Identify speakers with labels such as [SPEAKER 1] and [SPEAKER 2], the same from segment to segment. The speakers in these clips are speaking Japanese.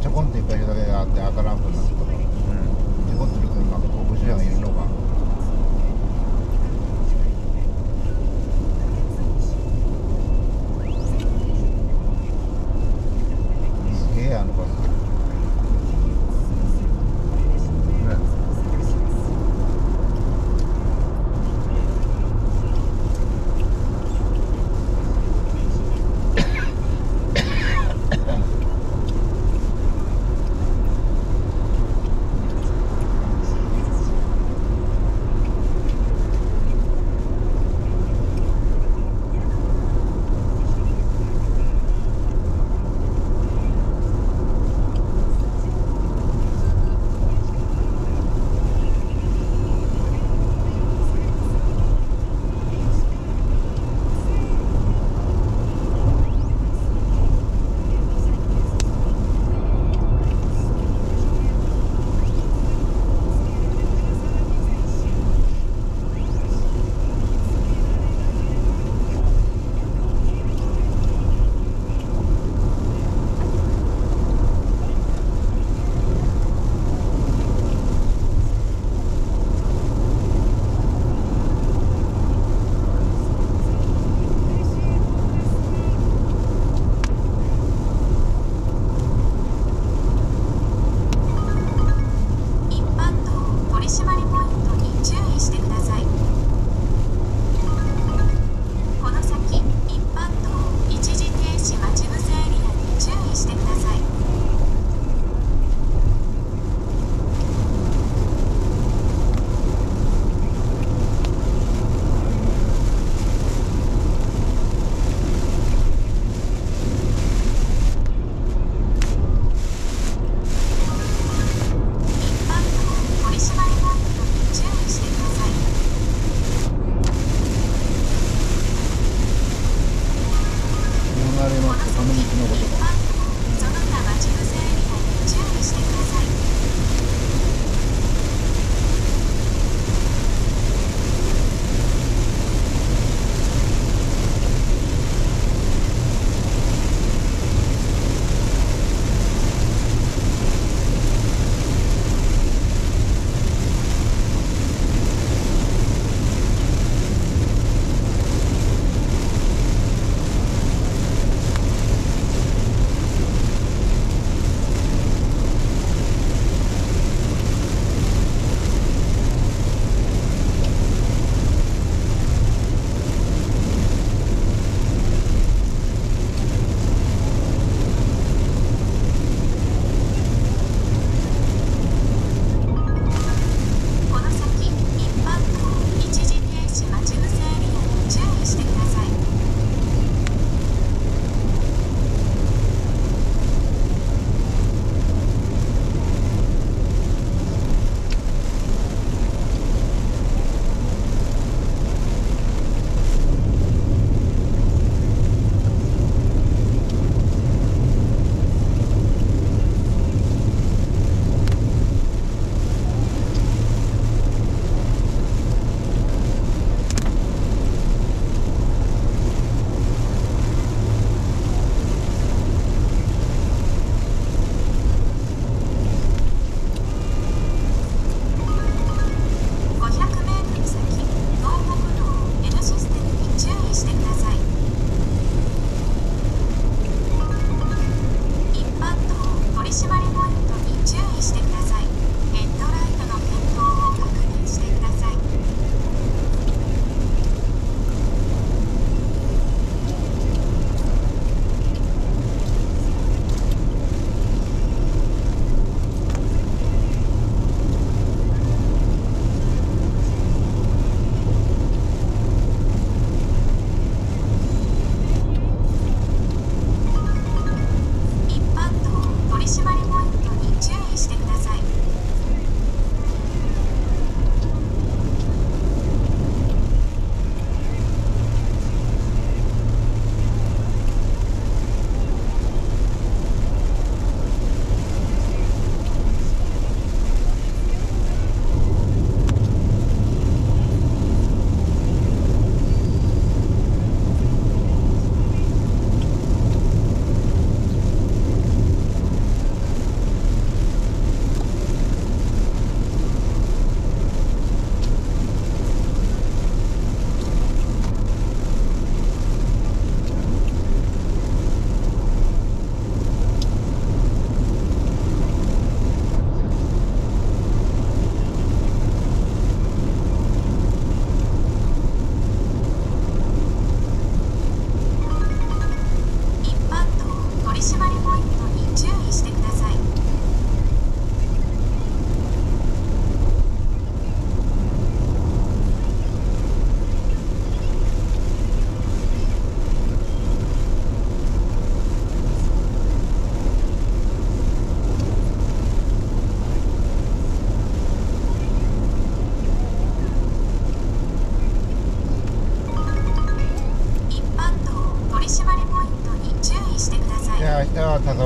[SPEAKER 1] ちょこんといっぱいいるだ
[SPEAKER 2] けであって赤ランプになってたか、うん、ちょこんといるから、まあ、黒人がいるのか。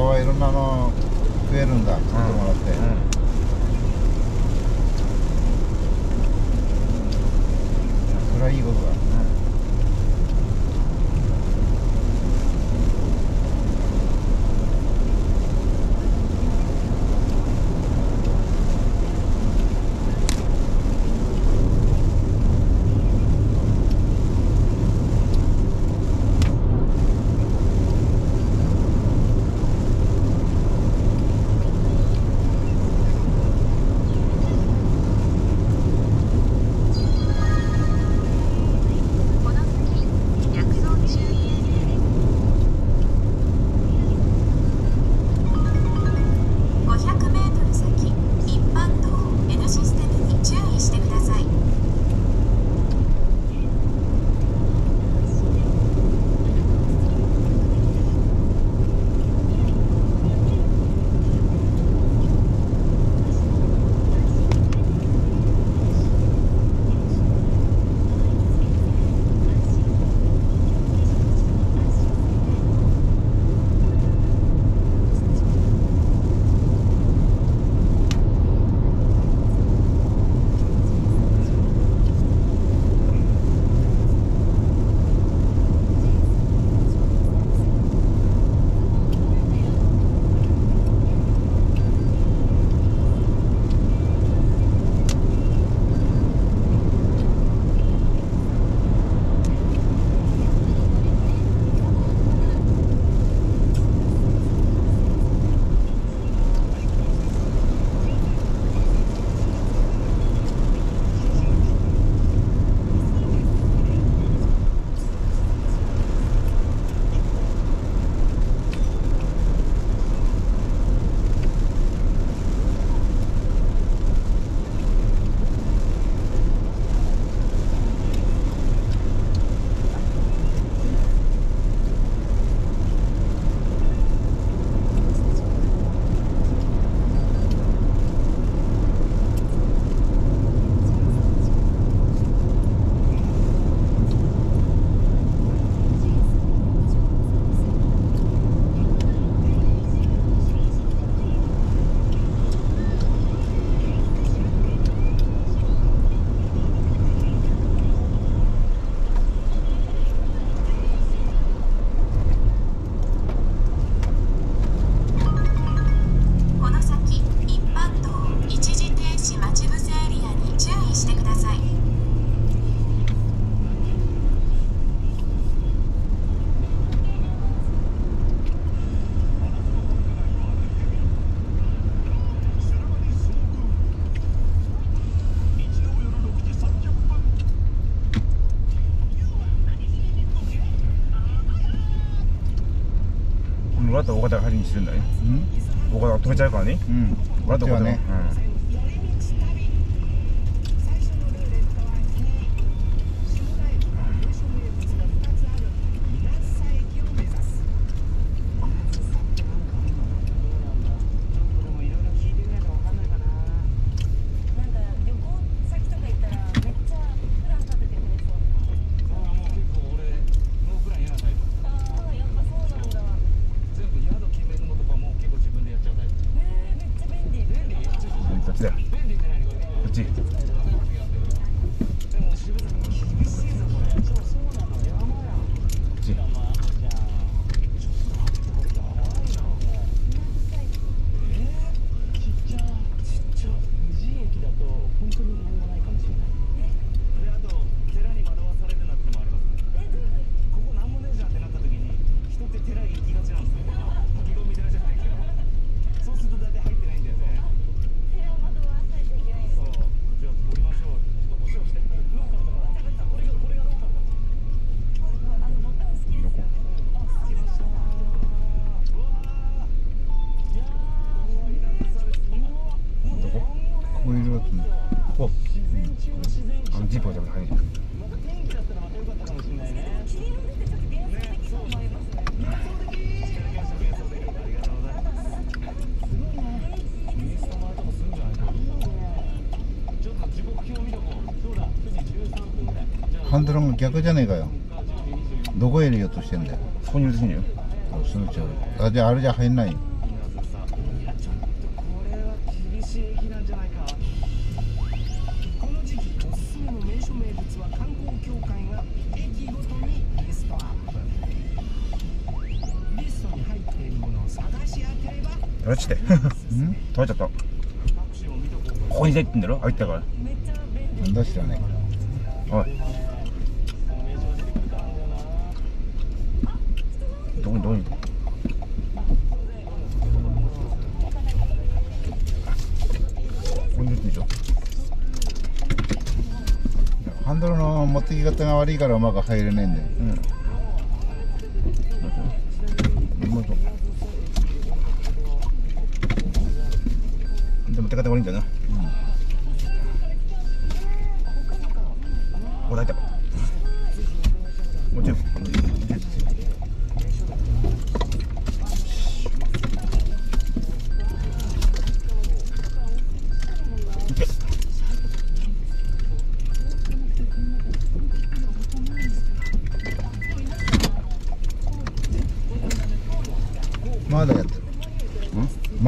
[SPEAKER 2] はいろんなの増えるんだ。
[SPEAKER 3] ったら岡が初めにするんだね、
[SPEAKER 1] うん、
[SPEAKER 3] が止めちゃうからね、
[SPEAKER 1] うん、ね、
[SPEAKER 4] うん。
[SPEAKER 1] ハンドルも逆じゃねえかよどこへ入れようとしてんだよ
[SPEAKER 3] ここに入れてんよ
[SPEAKER 1] ゃんすちゃうあじゃああれじゃ入んないよ
[SPEAKER 5] よしって
[SPEAKER 1] うん
[SPEAKER 3] 食べちゃったここに入ってんだろ入ったから
[SPEAKER 1] 出してね
[SPEAKER 3] おい
[SPEAKER 1] ドルの持ってき方が悪いからうまく入れねえんだよ
[SPEAKER 3] うんでも手方悪いんだよな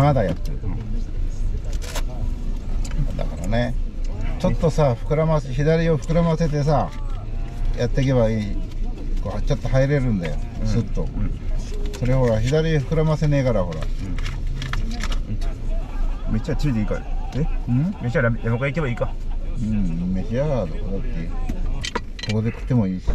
[SPEAKER 1] まだやってるだからねちょっとさ膨らませ左を膨らませてさやっていけばいい。こうちょっと入れるんだよスッと、それほら左膨らませねえからほら。
[SPEAKER 3] めっちゃついていいからえ？
[SPEAKER 1] うん？
[SPEAKER 3] めっちゃ山岡行けばいいか。
[SPEAKER 1] うん飯屋はどこだってここで食ってもいいし